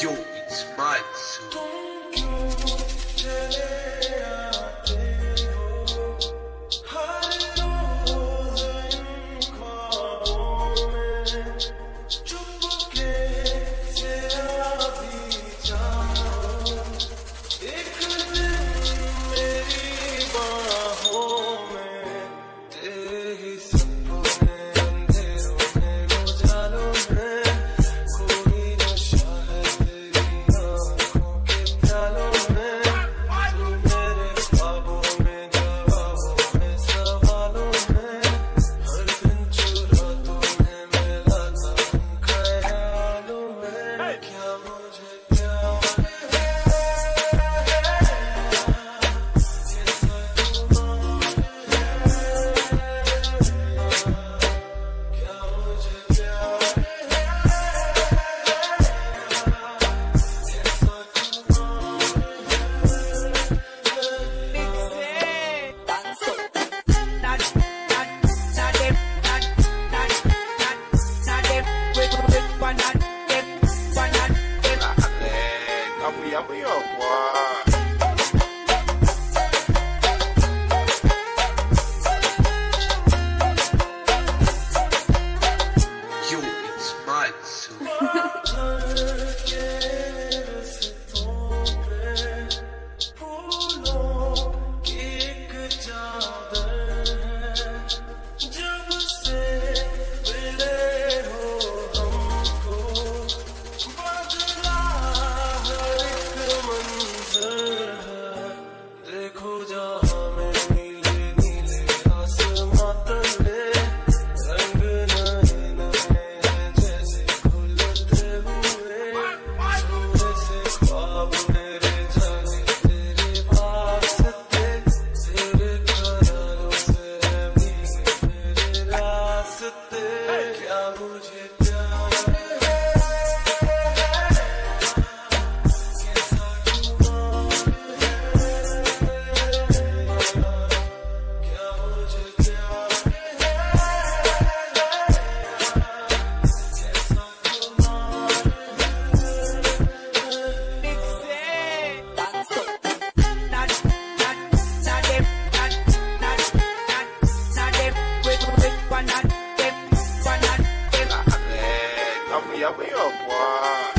Yo, it's Matsu. one night. मुझे help me up, boy.